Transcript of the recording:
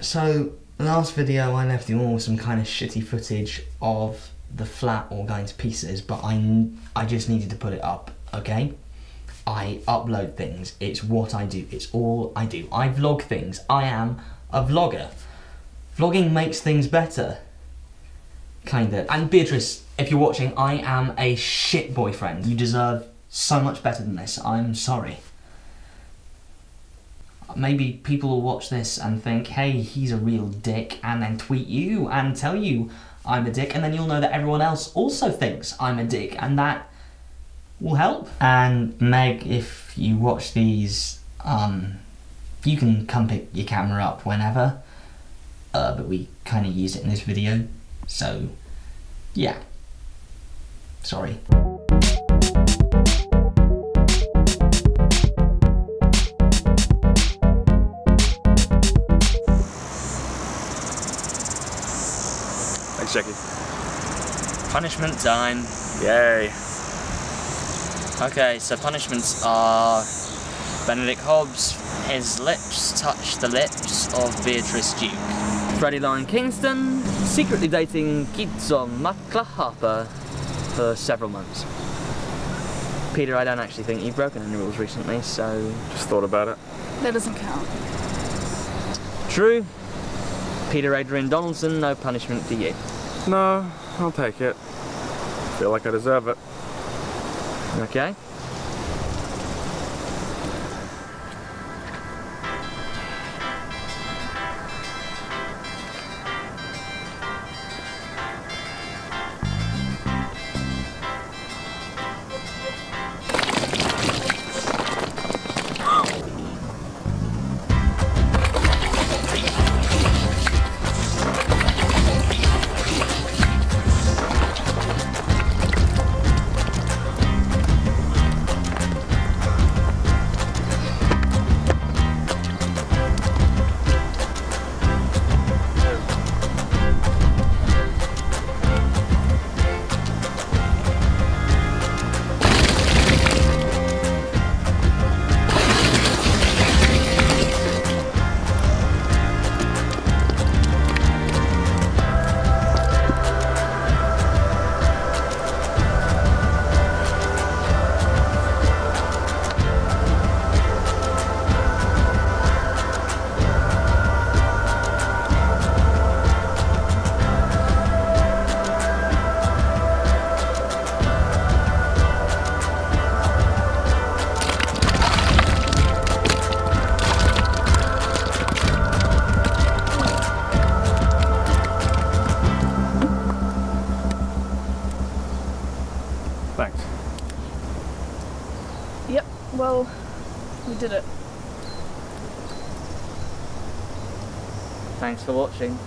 So, last video I left you all with some kind of shitty footage of the flat all going to pieces, but I, I just needed to put it up, okay? I upload things, it's what I do, it's all I do. I vlog things, I am a vlogger. Vlogging makes things better. Kinda. And Beatrice, if you're watching, I am a shit boyfriend. You deserve so much better than this. I'm sorry. Maybe people will watch this and think, hey, he's a real dick, and then tweet you and tell you I'm a dick, and then you'll know that everyone else also thinks I'm a dick, and that will help. And Meg, if you watch these, um, you can come pick your camera up whenever, uh, but we kind of use it in this video, so yeah. Sorry. Thanks, Jaquie. Punishment time. Yay. Okay, so punishments are Benedick Hobbes, his lips touch the lips of Beatrice Duke. Freddie Lauren Kingston, secretly dating Gibson Makla Harper for several months. Peter, I don't actually think you've broken any rules recently, so. Just thought about it. That doesn't count. True. Peter Adrian Donaldson, no punishment for you. No, I'll take it. Feel like I deserve it. Okay? Well, we did it. Thanks for watching.